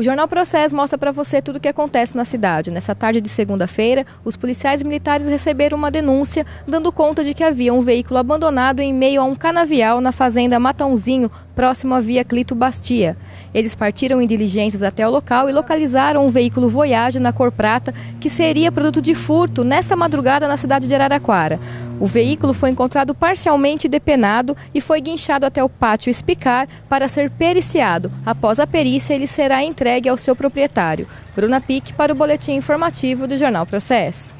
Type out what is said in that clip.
O Jornal Processo mostra para você tudo o que acontece na cidade. Nessa tarde de segunda-feira, os policiais militares receberam uma denúncia dando conta de que havia um veículo abandonado em meio a um canavial na fazenda Matãozinho, próximo à via Clito Bastia. Eles partiram em diligências até o local e localizaram um veículo Voyage na cor prata que seria produto de furto nessa madrugada na cidade de Araraquara. O veículo foi encontrado parcialmente depenado e foi guinchado até o pátio Espicar para ser periciado. Após a perícia, ele será entregue ao seu proprietário. Bruna Pique para o boletim informativo do Jornal Processo.